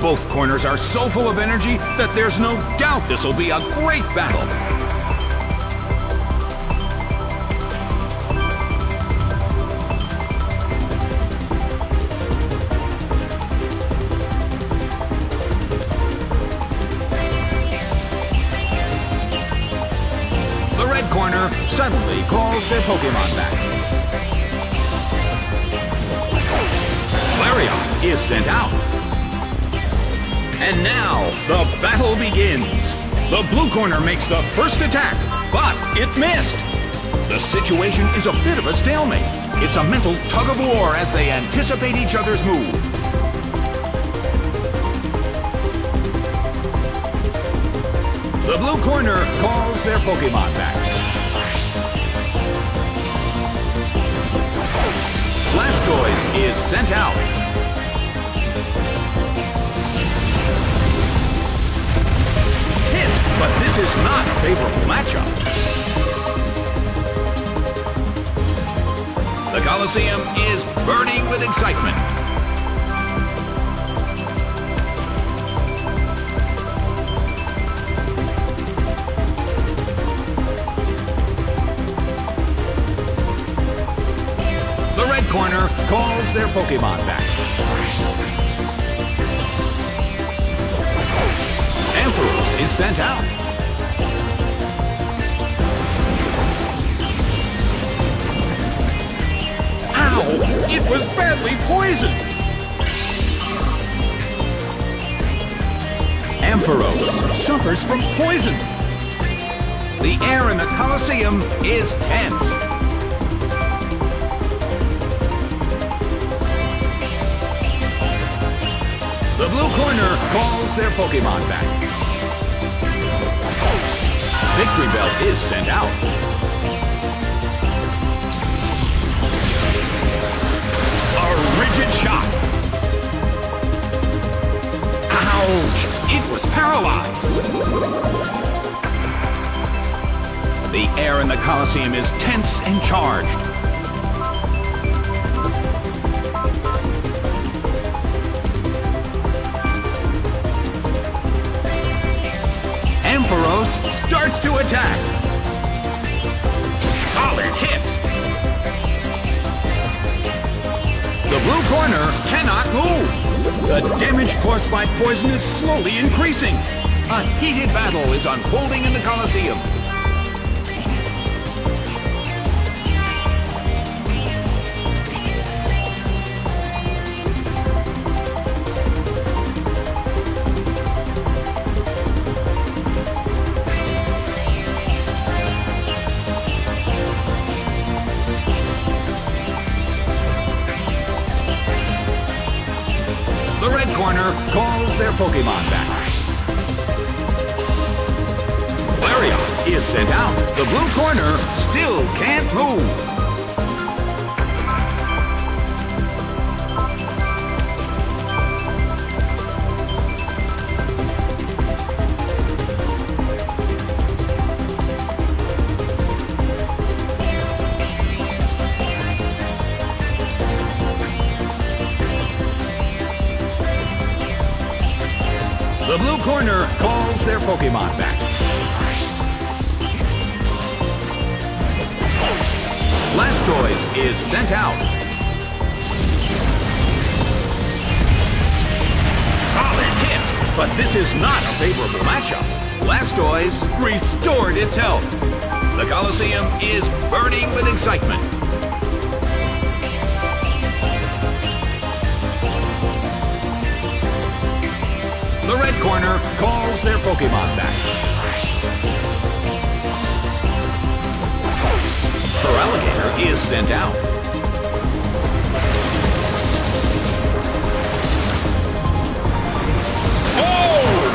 Both corners are so full of energy that there's no doubt this will be a great battle. The red corner suddenly calls their Pokemon back. Is sent out. And now, the battle begins. The blue corner makes the first attack, but it missed. The situation is a bit of a stalemate. It's a mental tug of war as they anticipate each other's move. The blue corner calls their Pokemon back. Blastoise is sent out. Hit, but this is not a favorable matchup. The Coliseum is burning with excitement. The red corner calls their Pokemon back. Is sent out. Ow! It was badly poisoned! Ampharos suffers from poison. The air in the Colosseum is tense. The blue corner calls their Pokemon back. Victreebel is sent out. A rigid shot. Ouch! It was paralyzed. The air in the Colosseum is tense and charged. Attack. Solid hit. The blue corner cannot move. The damage caused by poison is slowly increasing. A heated battle is unfolding in the Colosseum. Corner calls their Pokemon back. Lariat is sent out. The blue corner still can't move. Their Pokemon back. Blastoise is sent out. Solid hit, but this is not a favorable matchup. Blastoise restored its health. The Colosseum is burning with excitement. The red corner calls their Pokemon back. Feraligatr is sent out. Oh!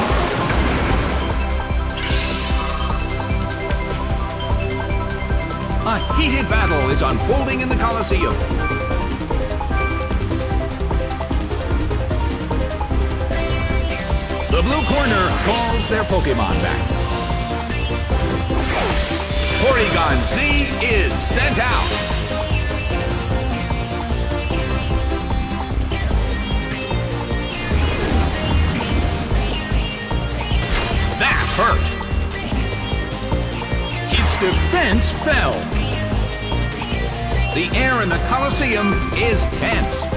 A heated battle is unfolding in the Colosseum. The blue corner calls their Pokemon back. Porygon Z is sent out. That hurt. Its defense fell. The air in the Colosseum is tense.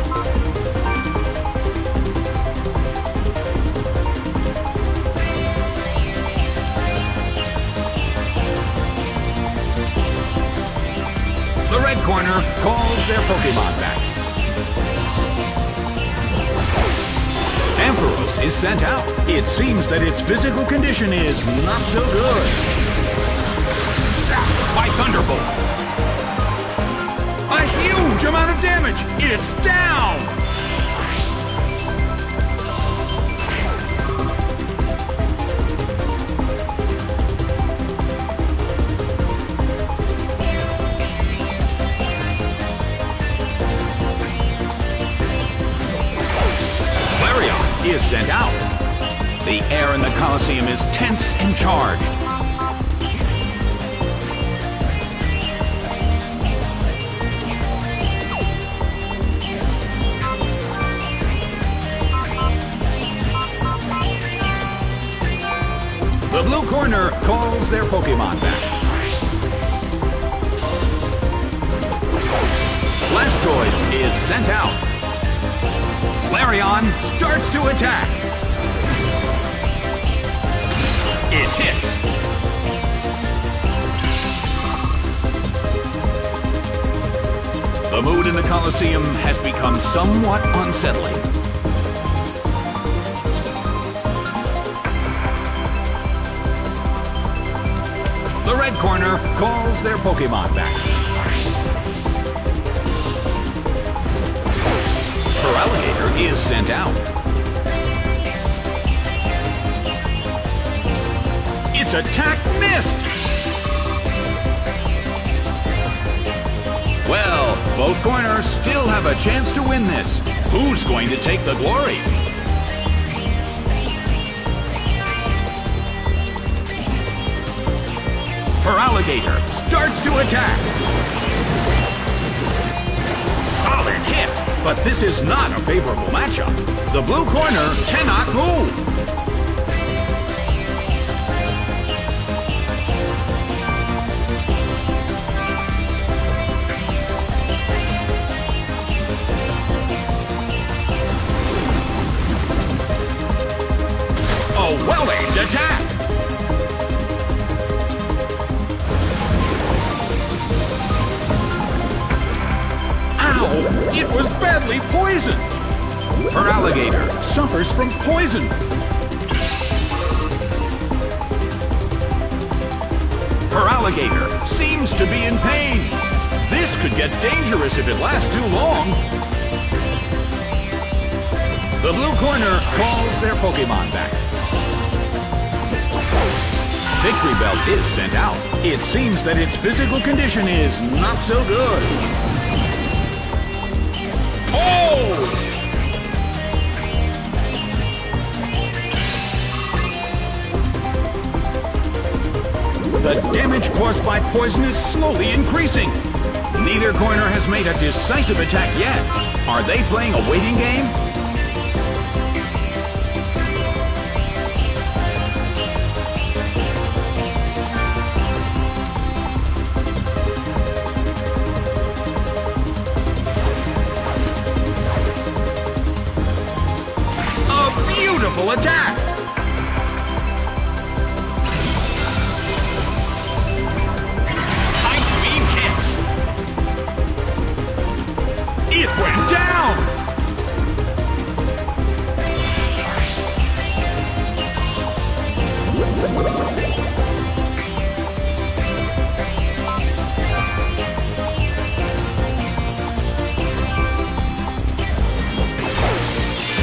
The red corner calls their Pokemon back. Ampharos is sent out. It seems that its physical condition is not so good. Zapped by Thunderbolt. A huge amount of damage. It's down. Their Pokemon back. Blastoise is sent out. Flareon starts to attack. It hits. The mood in the Colosseum has become somewhat unsettling. The red corner calls their Pokemon back. Feraligatr is sent out. Its attack missed! Well, both corners still have a chance to win this. Who's going to take the glory? Feraligatr starts to attack. Solid hit, but this is not a favorable matchup. The blue corner cannot move. Was badly poisoned! Feraligatr suffers from poison. Feraligatr seems to be in pain. This could get dangerous if it lasts too long. The blue corner calls their Pokemon back. Victreebel is sent out. It seems that its physical condition is not so good. The damage caused by poison is slowly increasing. Neither corner has made a decisive attack yet. Are they playing a waiting game? Beautiful attack! Ice beam hits! It went down!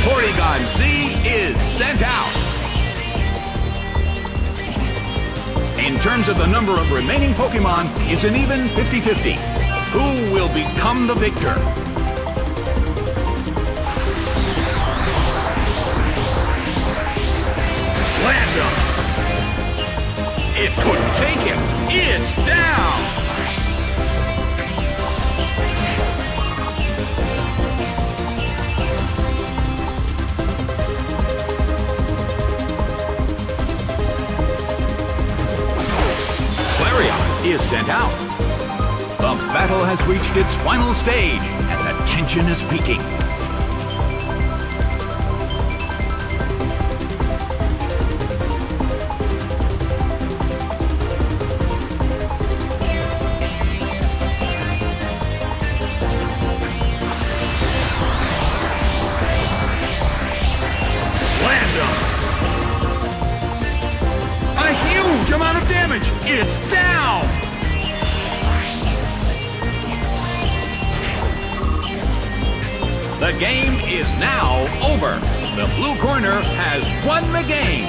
Porygon Z is sent out. In terms of the number of remaining Pokemon, it's an even 50-50. Who will become the victor? Slammed him! It couldn't take him! It's down! Is sent out. The battle has reached its final stage, and the tension is peaking. Slammed! A huge amount of damage! It's! The game is now over. The blue corner has won the game.